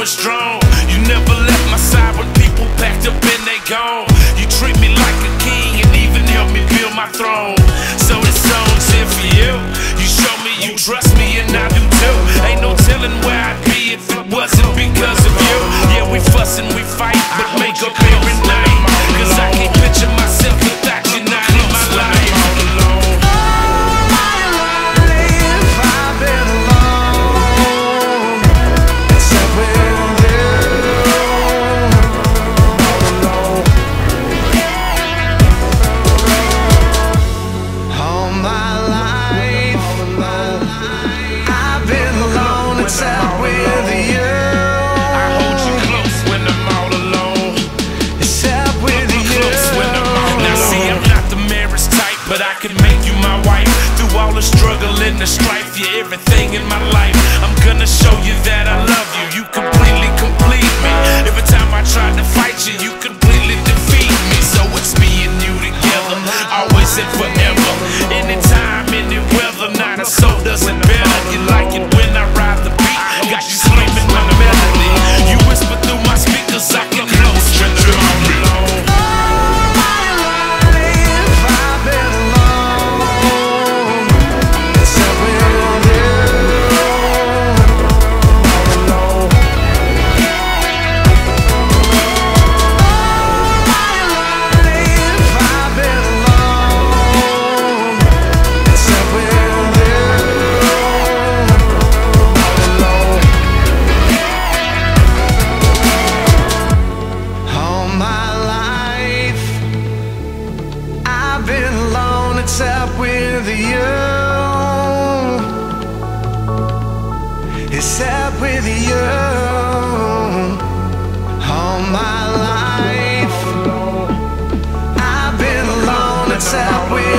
and strong. You never left my side when people packed up and they gone. You treat me like a king and even help me build my throne. the strife, you're everything in my life. I'm gonna show you that I love with you. It's sad with you all my life. I've been alone, it's sad with